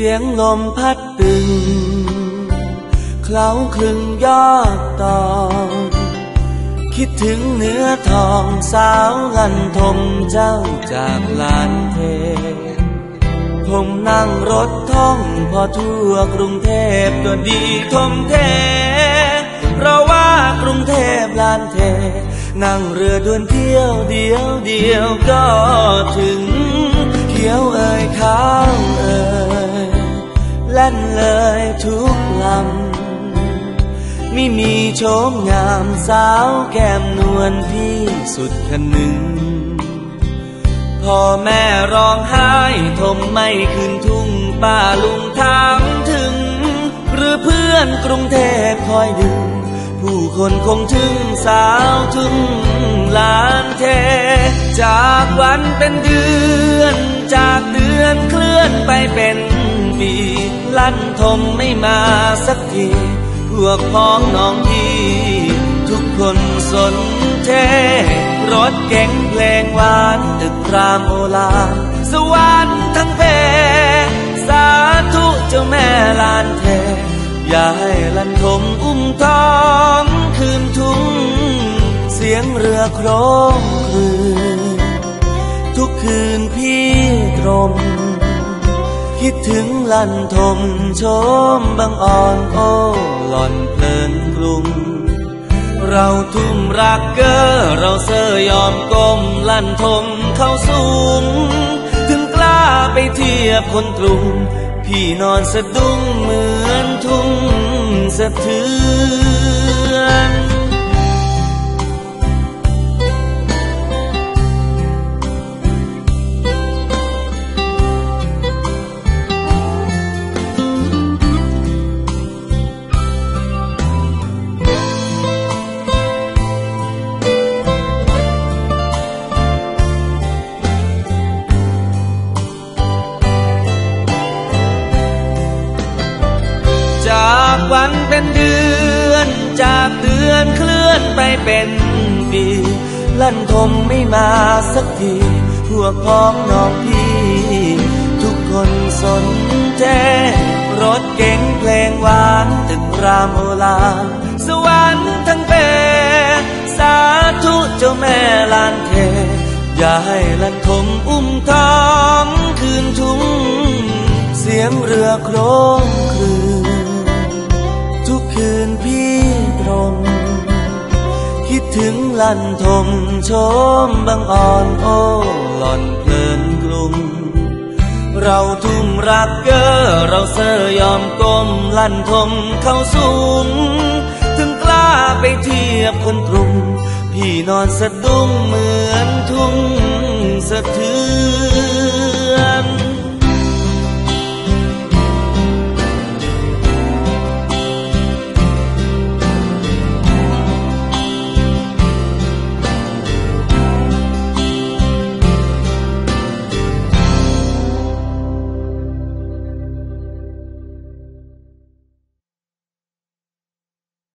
สียงลมพัดตึง เคล้าคลึงยอดตอง คิดถึงเนื้อทองสาวลันทมเจ้าจากลานเท ผมนั่งรถท่องพอทั่วกรุงเทพก็ดีทมเท เพราะว่ากรุงเทพลานเท นั่งเรือด่วนเที่ยวเดียวเดียวก็ถึง นเลยทุกลำไม่มีโฉมงามสาวแก้มนวลพี่สุดคนหนึ่งพ่อแม่ร้องไห้ทมไม่คืนทุ่งป้าลุงถามถึง หรือเพื่อนกรุงเทพคอยดึง ผู้คนคงถึงสาวทุ่งลานเท จากวันเป็นเดือน จากเดือนเคลื่อนไปเป็นปี ลั่นทมไม่มาสักที พวกพ้องน้องพี่ ทุกคนสนเท รถเก๋งเพลงหวานตึกรามโอลา สวรรค์ทั้งเพ สาธุเจ้าแม่ลานเท อย่าให้ลันทมอุ้มท้องคืนทุ่ง เสียงเรือโครมคืน ทุกคืนพี่ตรม คิดถึงลันทมโชมบางอ่อนโอ้หล่อนเพลินกรุง เราทุ่มรักเกอเราเสยยอมก้มลั่นทมเข้าสูง ถึงกล้าไปเทียบคนกรุง พี่นอนสะดุ้งเหมือนทุ่งสะเทือน วันเป็นเดือน จากเดือนเคลื่อนไปเป็นปีลั่นทมไม่มาสักทีพวกพ้องน้องพี่ ทุกคนสนใจรถเก๋งเพลงหวานตึกรามโอลา สวรรค์ทั้งเปสาธุเจ้าแม่ลานเท อย่าให้ลันทมอุ้มท้องคืนทุ่งเสียงเรือโคร คิดถึงลันทมโชมบางอ่อนโอ้หล่อนเพลินกลุ่ม เราทุ่มรักเกอเราเสยยอมก้มลั่นทมเข้าสูง ถึงกล้าไปเทียบคนกรุง พี่นอนสะดุ้งเหมือนทุ่งสะเทือน